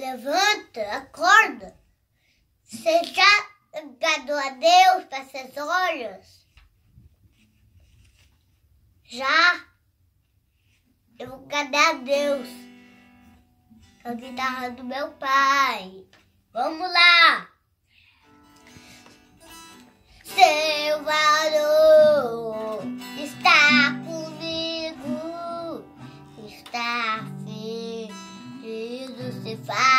levanta, acorda. Você já agradou a Deus para essas horas? Já? Eu vou agradar a Deus. A guitarra do meu pai. Vamos lá! Seu valor está comigo, está ferido, se fazem,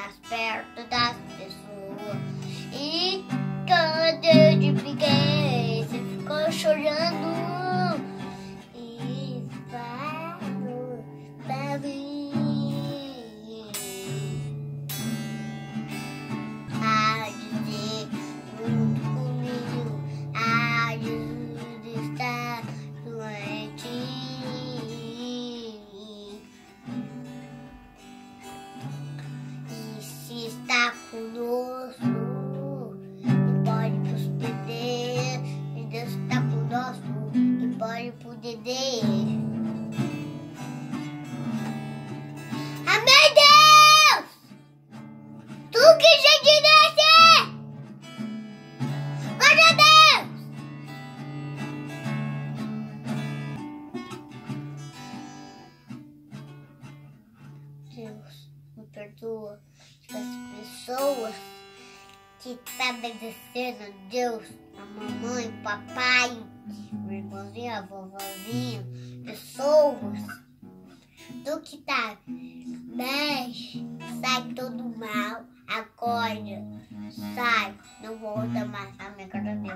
estás perto das pessoas. E quando eu te peguei, você ficou chorando conosco, e pode proceder. E Deus está conosco, e pode poder. Amém, Deus! Tu que já disse! Glória a Deus! Deus, me perdoa as pessoas que tá obedecendo a Deus, a mamãe, o papai, o irmãozinho, a vovozinha, pessoas do que tá mexe, sai todo mal, acorda, sai, não volta mais, a Deus.